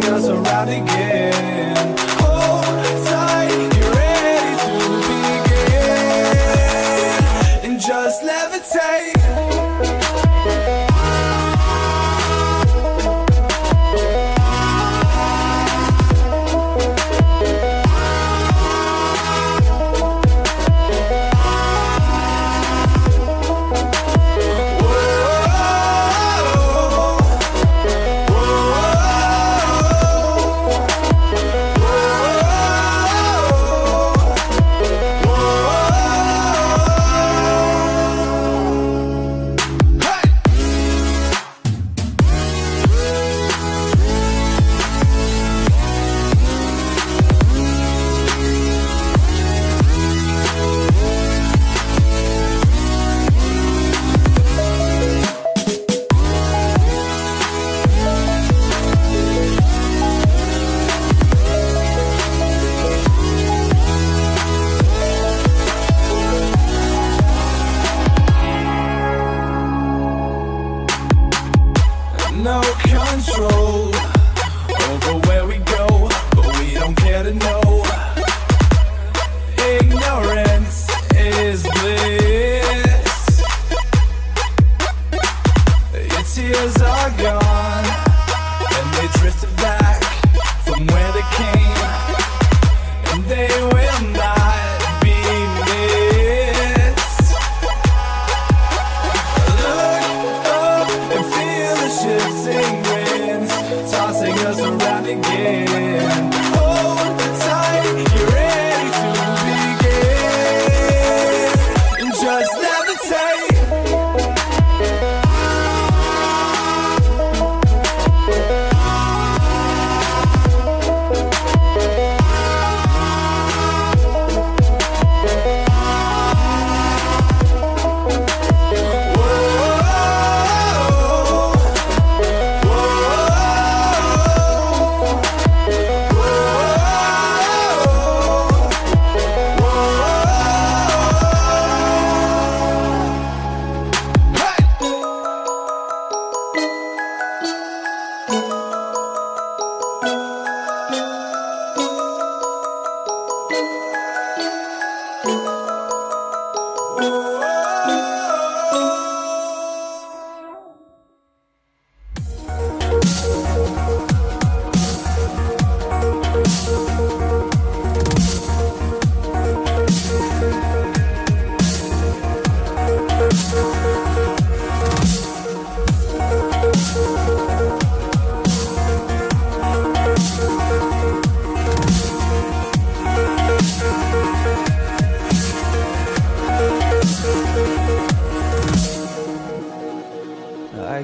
bring us around again.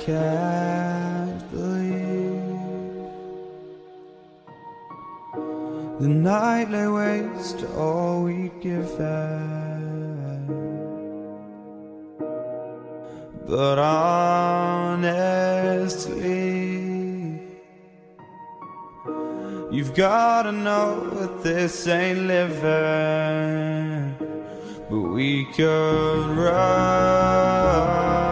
can't believe the night lay waste to all we given. But honestly, you've gotta know that this ain't living. But we could run.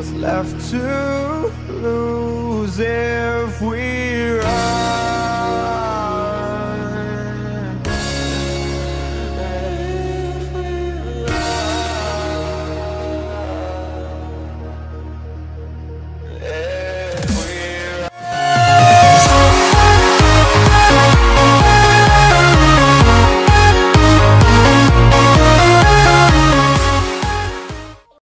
what's left to lose we